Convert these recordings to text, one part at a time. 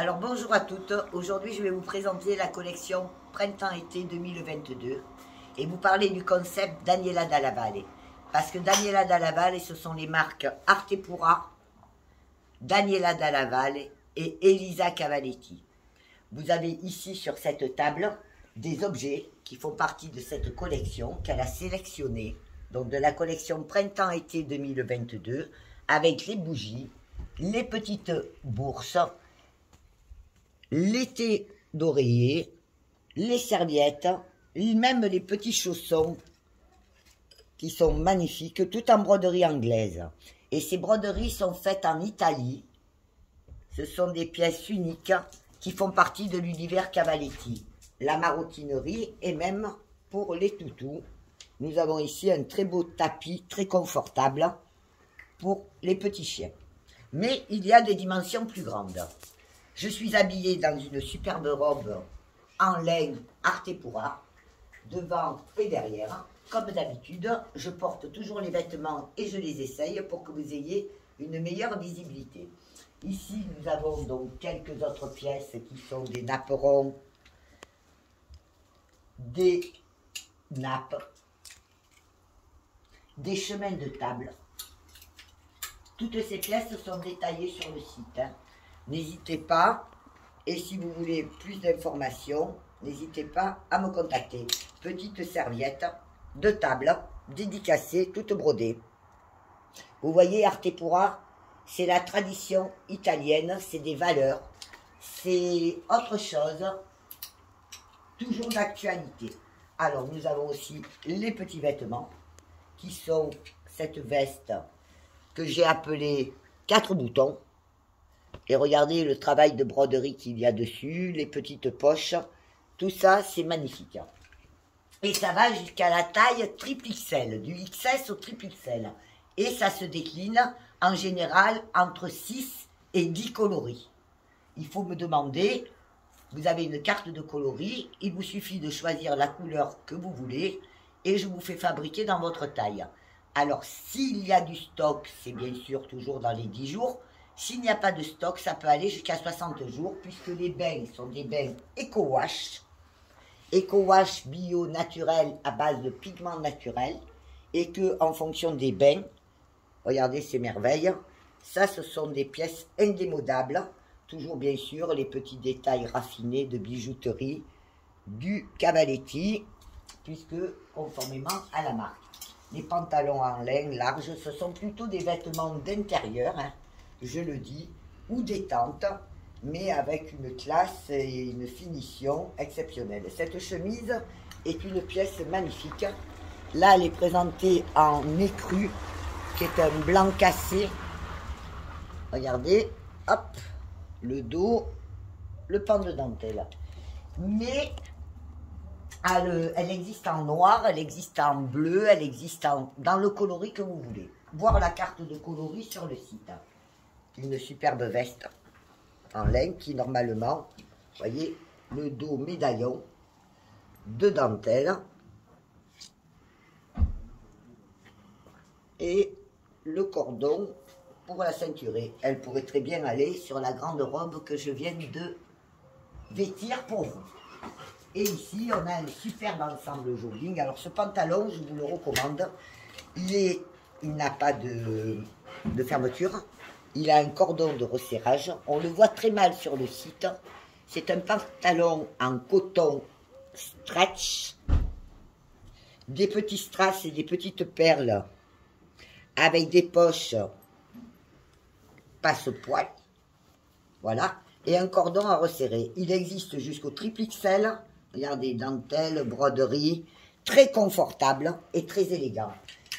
Alors bonjour à toutes, aujourd'hui je vais vous présenter la collection Printemps-été 2022 et vous parler du concept Daniela Dalla Valle. Parce que Daniela Dalla Valle, ce sont les marques Artepura, Daniela Dalla Valle et Elisa Cavaletti. Vous avez ici sur cette table des objets qui font partie de cette collection qu'elle a sélectionnée, donc de la collection Printemps-été 2022, avec les bougies, les petites bourses, l'été d'oreiller, les serviettes, même les petits chaussons qui sont magnifiques, tout en broderie anglaise. Et ces broderies sont faites en Italie. Ce sont des pièces uniques qui font partie de l'univers Cavaletti. La maroquinerie et même pour les toutous. Nous avons ici un très beau tapis, très confortable pour les petits chiens. Mais il y a des dimensions plus grandes. Je suis habillée dans une superbe robe en laine Artepura, devant et derrière. Comme d'habitude, je porte toujours les vêtements et je les essaye pour que vous ayez une meilleure visibilité. Ici, nous avons donc quelques autres pièces qui sont des napperons, des nappes, des chemins de table. Toutes ces pièces sont détaillées sur le site. Hein. N'hésitez pas, et si vous voulez plus d'informations, n'hésitez pas à me contacter. Petite serviette de table, dédicacée, toute brodée. Vous voyez, Artepura, c'est la tradition italienne, c'est des valeurs, c'est autre chose, toujours d'actualité. Alors, nous avons aussi les petits vêtements, qui sont cette veste que j'ai appelée quatre boutons. Et regardez le travail de broderie qu'il y a dessus, les petites poches. Tout ça, c'est magnifique. Et ça va jusqu'à la taille triple XL, du XS au triple XL. Et ça se décline en général entre 6 et 10 coloris. Il faut me demander, vous avez une carte de coloris, il vous suffit de choisir la couleur que vous voulez et je vous fais fabriquer dans votre taille. Alors, s'il y a du stock, c'est bien sûr toujours dans les 10 jours. S'il n'y a pas de stock, ça peut aller jusqu'à 60 jours, puisque les bains sont des bains éco-wash. Éco-wash bio naturel à base de pigments naturels. Et que, en fonction des bains, regardez ces merveilles, ça, ce sont des pièces indémodables. Toujours, bien sûr, les petits détails raffinés de bijouterie du Cavaletti, puisque conformément à la marque. Les pantalons en laine large, ce sont plutôt des vêtements d'intérieur, hein je le dis, ou détente, mais avec une classe et une finition exceptionnelle. Cette chemise est une pièce magnifique. Là, elle est présentée en écru, qui est un blanc cassé. Regardez, hop, le dos, le pan de dentelle. Mais elle, existe en noir, elle existe en bleu, elle existe dans le coloris que vous voulez. Voir la carte de coloris sur le site une superbe veste en laine qui normalement, voyez, le dos médaillon de dentelle et le cordon pour la ceinturer. Elle pourrait très bien aller sur la grande robe que je viens de vêtir pour vous. Et ici, on a un superbe ensemble jogging. Alors, ce pantalon, je vous le recommande. Il est, il n'a pas de fermeture. Il a un cordon de resserrage. On le voit très mal sur le site. C'est un pantalon en coton stretch. Des petits strass et des petites perles avec des poches passe-poil. Voilà. Et un cordon à resserrer. Il existe jusqu'au triple XL. Regardez, dentelle, broderie. Très confortable et très élégant.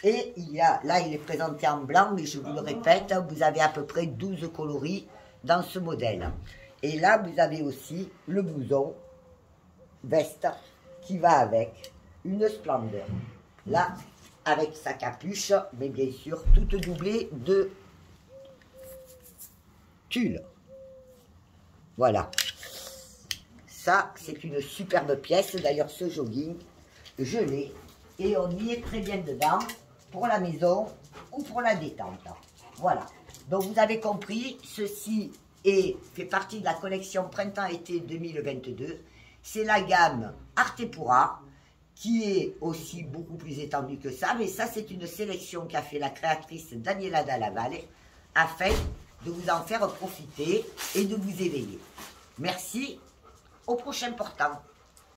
Et il y a, là il est présenté en blanc, mais je vous le répète, vous avez à peu près 12 coloris dans ce modèle. Et là vous avez aussi le blouson veste qui va avec une splendeur. Là, avec sa capuche, mais bien sûr, toute doublée de tulle. Voilà. Ça, c'est une superbe pièce. D'ailleurs, ce jogging, je l'ai. Et on y est très bien dedans pour la maison ou pour la détente. Voilà. Donc vous avez compris, ceci fait partie de la collection Printemps-été 2022. C'est la gamme Artepura, qui est aussi beaucoup plus étendue que ça, mais ça c'est une sélection qu'a fait la créatrice Daniela Dallavalle afin de vous en faire profiter et de vous éveiller. Merci, au prochain portant.